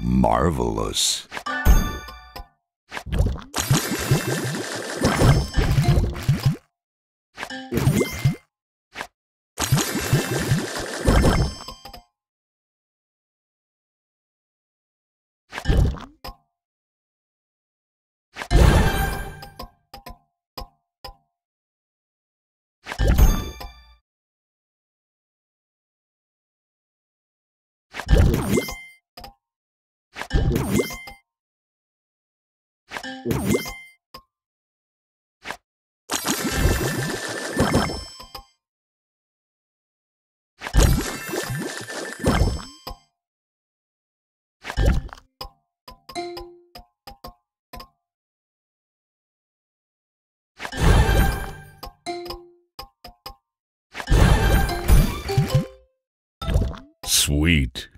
Marvelous. What? Sweet.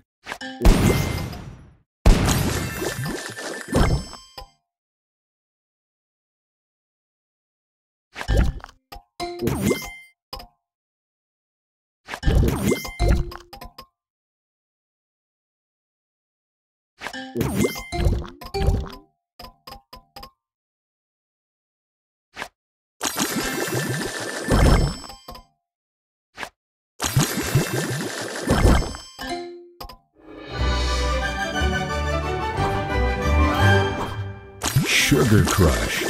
Sugar Crush.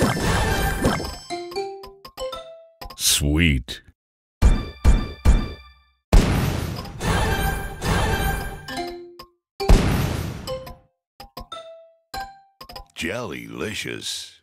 Sweet. Jellylicious.